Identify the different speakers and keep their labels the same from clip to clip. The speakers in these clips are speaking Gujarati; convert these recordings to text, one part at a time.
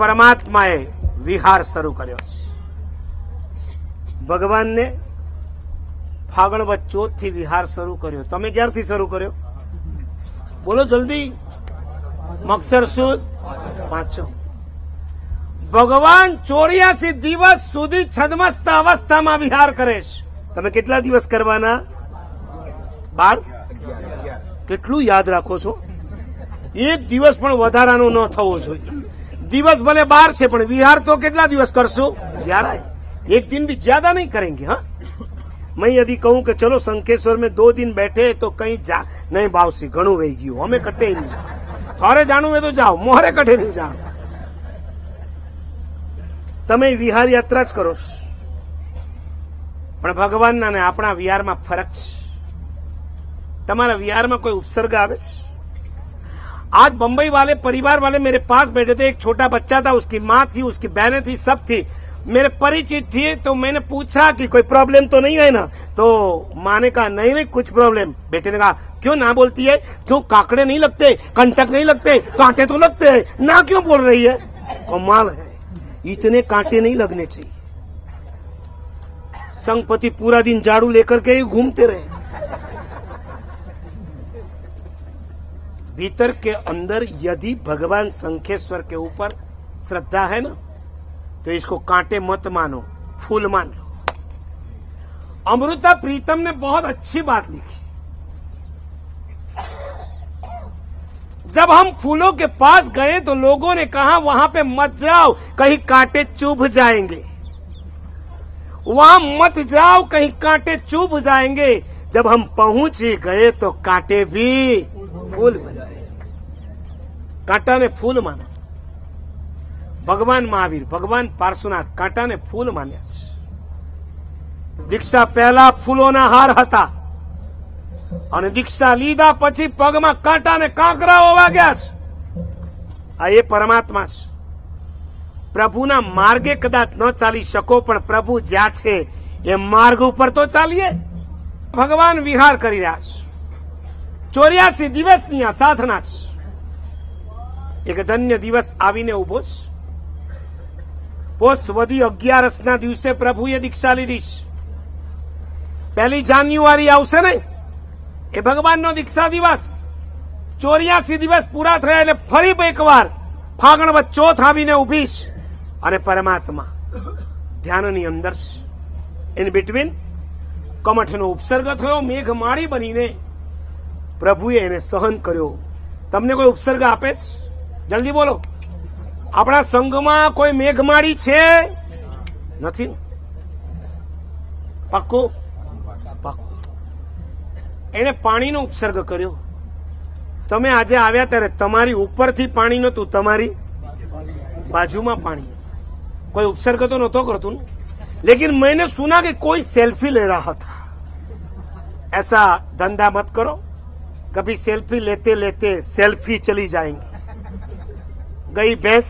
Speaker 1: પરમાત્માએ વિહાર શરૂ કર્યો છે. ભગવાનને ફાગણ વદ ચોથથી વિહાર શરૂ કર્યો. તમે ક્યારથી શરૂ કર્યો? બોલો જલ્દી. મક્ષર સુદ પાંચો ભગવાન ચોર્યાસી દિવસ સુધી છદમસ્ત અવસ્થામાં વિહાર કરે છે. તમે કેટલા દિવસ કરવાના? બાર? કેટલું યાદ રાખો છો? એક દિવસ પણ વધારાનો ન થવો જોઈએ. દિવસ ભલે બાર છે પણ વિહાર તો કેટલા દિવસ કરશો ग्यारह एक दिन भी ज्यादा नहीं करेंगे हाँ मैं यदि कहूं कि चलो संकेश्वर में दो दिन बैठे तो कहीं जा नहीं बावसी घणું વહી ગયું અમે કટે નહીં જાઓ તારે જાણવું હોય તો જાઓ મોહરે કટે નહીં જાઓ તમે વિહાર યાત્રા જ કરો છો. પણ ભગવાનના ને આપણા વિહારમાં ફરક છે તમારા વિહારમાં કોઈ ઉપસર્ગ આવે છે आज बंबई वाले परिवार वाले मेरे पास बैठे थे। एक छोटा बच्चा था, उसकी माँ थी, उसकी बहनें थी, सब थी। मेरे परिचित थी तो मैंने पूछा कि कोई प्रॉब्लम तो नहीं है ना? तो माँ ने कहा, नहीं नहीं, कुछ प्रॉब्लम बेटे ने कहा, क्यों ना बोलती है? क्यों काकड़े नहीं लगते? कंटक नहीं लगते? कांटे तो लगते हैं। ना क्यों बोल रही है? कमाल है। इतने कांटे नहीं लगने चाहिए। संघपति पूरा दिन झाड़ू लेकर के ही घूमते रहे। भीतर के अंदर यदि भगवान संखेश्वर के ऊपर श्रद्धा है ना तो इसको कांटे मत मानो, फूल मान लो। अमृता प्रीतम ने बहुत अच्छी बात लिखी। जब हम फूलों के पास गए तो लोगों ने कहा, वहाँ पे मत जाओ, कहीं कांटे चुभ जाएँगे। वहाँ मत जाओ, कहीं कांटे चुभ जाएँगे। जब हम पहुँच ही गए तो कांटे भी फूल बन। કાંટાને ફૂલ માનો ભગવાન મહાવીર, ભગવાન પાર્શ્વનાથ કાંટાને ફૂલ માન્યા છે. દીક્ષા પહેલા ફૂલોના હાર હતા. અને દીક્ષા લીધા પછી પગમાં કાંટાને કાંકરાઓ વાગ્યા છે. આ એ પરમાત્મા છે. પ્રભુના માર્ગે કદાચ ન ચાલી શકો, પણ પ્રભુ જ્યાં છે, એ માર્ગ ઉપર તો ચાલીએ. ભગવાન વિહાર કરી રહ્યા છે. ચોર્યાસી દિવસની આ સાધના છે. એક ધન્ય દિવસ આવીને ઊભો છે. પોષ વધી અગિયારસના દિવસે પ્રભુએ દીક્ષા લીધી છે. પહેલી જાન્યુઆરી આવશે ને, એ ભગવાનનો દીક્ષા દિવસ. ચોર્યાસી દિવસ પૂરા થયા એટલે ફરી એકવાર ફાગણ ચોથ આવીને ઊભી છે. અને પરમાત્મા ધ્યાનની અંદર છે. ઇન બિટવીન કમઠનો ઉપસર્ગ થયો મેઘ માળી બનીને પ્રભુએ એને સહન કર્યો. તમને કોઈ ઉપસર્ગ આપે છે? જલ્દી બોલો આપણા સંઘમાં કોઈ મેઘમાળી છે નથી ને? પાક્કું પાક્કું એને પાણીનો ઉપસર્ગ કર્યો તમે આજે આવ્યા ત્યારે તમારી ઉપરથી પાણી નહોતું તમારી બાજુમાં પાણી કોઈ ઉપસર્ગ તો નહોતો કરતું ને लेकिन मैंने सुना कि कोई सेल्फी ले रहा था ऐसा धंधा मत करो कभी सेल्फी लेते लेते सेल्फी चली जाएंगी ગઈ ભેંસ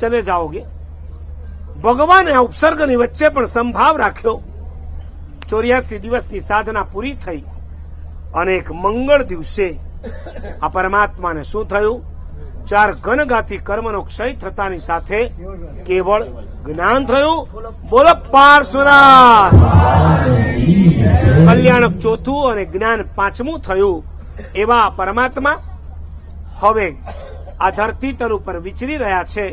Speaker 1: ચલે જાઓગે. ભગવાને ઉપસર્ગની વચ્ચે પણ સંભાવ રાખ્યો. ચોર્યાસી દિવસની સાધના પૂરી થઈ અને એક મંગળ દિવસે આ પરમાત્માને શું થયું? ચાર ઘનગાતી કર્મનો ક્ષય થતાની સાથે કેવળ જ્ઞાન થયું? બોલો પાર્શ્વનાથ! કલ્યાણક ચોથું અને જ્ઞાન પાંચમું થયું એવા પરમાત્મા. હવે આ ધરતી તલ ઉપર વિચરી રહ્યા છે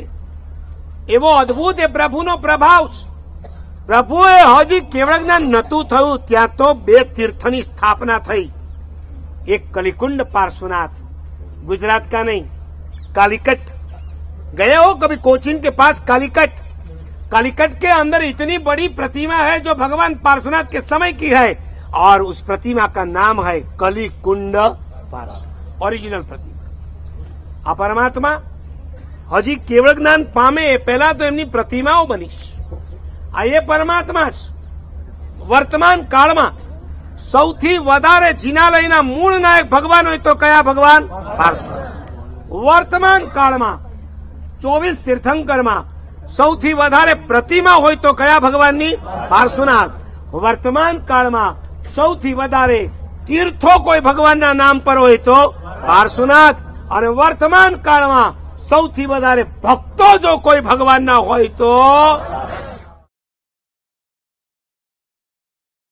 Speaker 1: એવો અદ્ભુત એ પ્રભુનો પ્રભાવ છે પ્રભુએ હજી કેવળ જ્ઞાન નતું થયું ત્યાં તો બે તીર્થની સ્થાપના થઈ एक कलिकुंड पार्श्वनाथ गुजरात का नहीं कालीकट गए हो कभी कोचिन के पास कालीकट कालीकट के अंदर इतनी बड़ी प्रतिमा है जो भगवान पार्श्वनाथ के समय की है और उस प्रतिमा का नाम है कलिकुंड पार्श्व ओरिजिनल प्रतिमा આ પરમાત્મા હજી કેવળ જ્ઞાન પામે પહેલા તો એમની પ્રતિમાઓ બનીશ આ એ પરમાત્મા જ વર્તમાન કાળમાં સૌથી વધારે જિનાલયના મૂળ નાયક ભગવાન હોય તો કયા ભગવાન? વર્તમાન કાળમાં ચોવીસ તીર્થંકરમાં સૌથી વધારે પ્રતિમા હોય તો કયા ભગવાનની? પાર્શ્વનાથ. વર્તમાન કાળમાં સૌથી વધારે તીર્થો કોઈ ભગવાનના નામ પર હોય તો પાર્શ્વનાથ. અને વર્તમાન કાળમાં સૌથી વધારે ભક્તો જો કોઈ ભગવાનના હોય તો